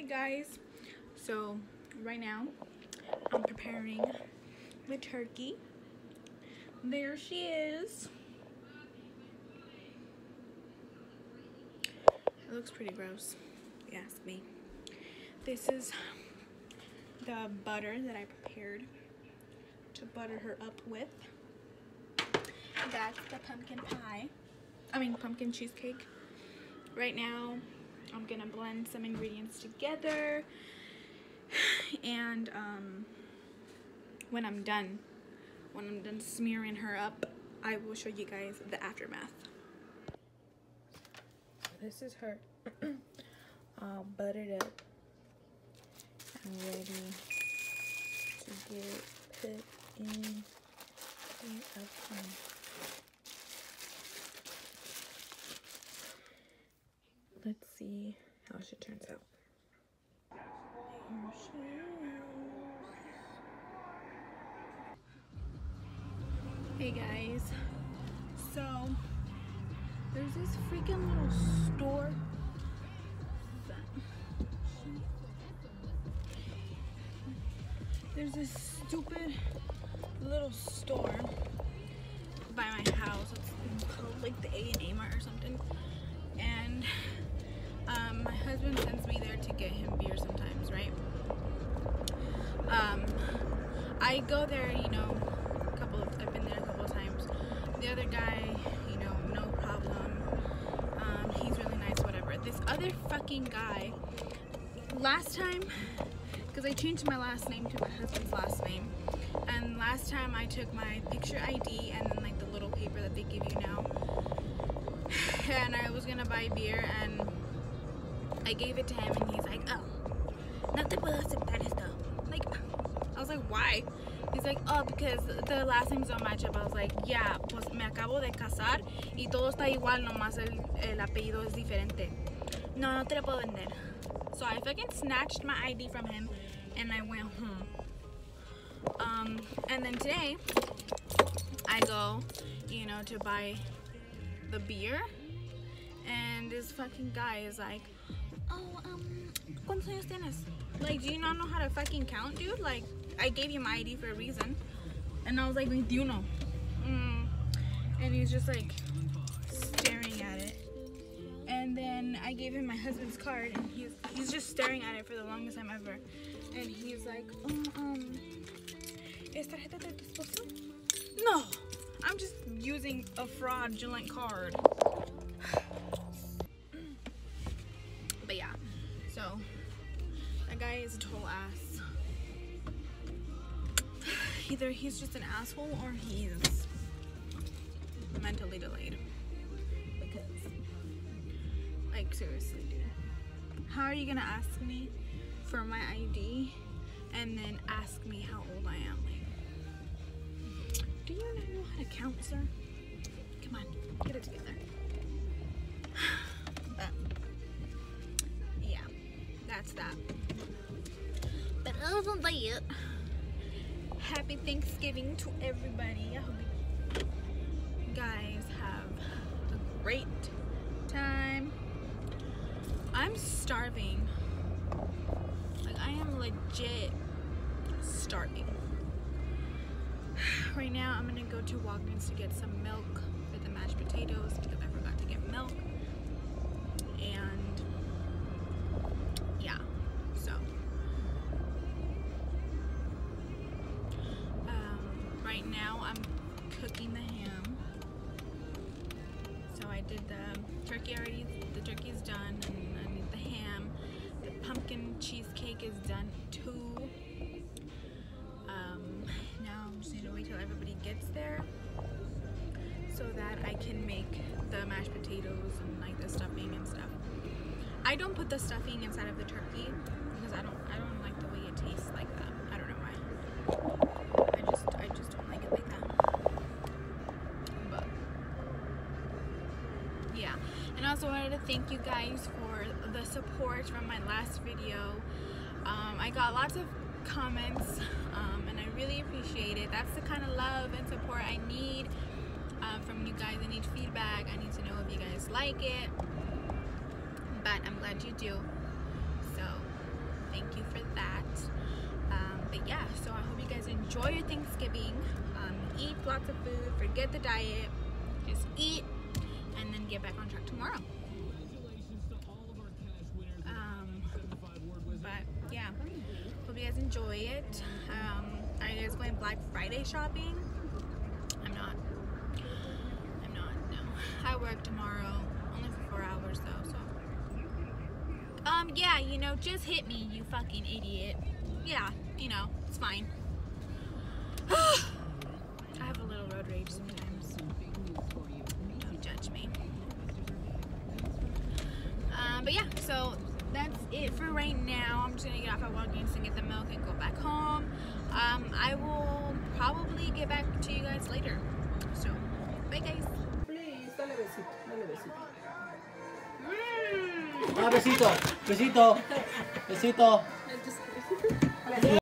Hey guys, so right now I'm preparing the turkey. There she is. It looks pretty gross, if you ask me. This is the butter that I prepared to butter her up with. That's the pumpkin pie. I mean pumpkin cheesecake. Right now, I'm gonna blend some ingredients together and um, when I'm done, when I'm done smearing her up, I will show you guys the aftermath. This is her all buttered up and ready to get put in the oven. Let's see how she turns out. Here she is. Hey guys, so there's this freaking little store there's this stupid little store by my house. It's called like the A and A Mart or something. And um, my husband sends me there to get him beer sometimes, right? Um, I go there, you know, a couple of, I've been there a couple of times. The other guy, you know, no problem. Um, he's really nice, whatever. This other fucking guy, last time, because I changed my last name to my husband's last name, and last time I took my picture ID and then like the little paper that they give you now, and I was gonna buy beer and I gave it to him and he's like, oh, no te puedo aceptar esto. Like, I was like, why? He's like, oh, because the last names don't match up. I was like, yeah, pues me acabo de casar y todo está igual, nomás el, el apellido es diferente. No, no te lo puedo vender. So I fucking snatched my ID from him and I went home. Um, and then today, I go, you know, to buy the beer and this fucking guy is like, oh, um, ¿cuántos años tienes? Like, do you not know how to fucking count, dude? Like, I gave you my ID for a reason. And I was like, 21. Mm. And he's just like staring at it. And then I gave him my husband's card and he's, he's just staring at it for the longest time ever. And he's like, oh, um, ¿es tarjeta de tu esposo? No, using a fraudulent card. But yeah, so that guy is a total ass. Either he's just an asshole or he's mentally delayed. Because, like, seriously, dude. How are you gonna ask me for my ID and then ask me how old I am? Do you know how to count, sir? Come on, get it together. But, uh, yeah, that's that. But other than that, happy Thanksgiving to everybody. I hope you guys have a great time. I'm starving. Like, I am legit starving. Right now, I'm gonna go to Walgreens to get some milk for the mashed potatoes because I forgot to get milk. And yeah, so um, right now I'm cooking the ham. So I did the turkey already, the turkey is done, and I need the ham. The pumpkin cheesecake is done too. There so that I can make the mashed potatoes and like the stuffing and stuff. I don't put the stuffing inside of the turkey because I don't I don't like the way it tastes like that. I don't know why. I just I just don't like it like that. But yeah. And I also wanted to thank you guys for the support from my last video. Um, I got lots of comments um, and I really appreciate it. That's the kind of love and support I need uh, from you guys. I need feedback. I need to know if you guys like it. But I'm glad you do. So thank you for that. Um, but yeah, so I hope you guys enjoy your Thanksgiving. Um, eat lots of food, forget the diet, just eat, and then get back on track tomorrow. Um, but yeah, guys enjoy it. Um, are you guys going Black Friday shopping? I'm not. I'm not. No. I work tomorrow, only for four hours though. So. Um. Yeah. You know, just hit me, you fucking idiot. Yeah. You know, it's fine. I have a little road rage sometimes. Don't judge me. Um, but yeah, so that's it for right now. I'm just gonna get off at Walgreens and get the milk and go back home. Um, I will probably get back to you guys later. So, bye guys. Please, dale besito, dale besito. Mm. Ah, besito, besito, besito.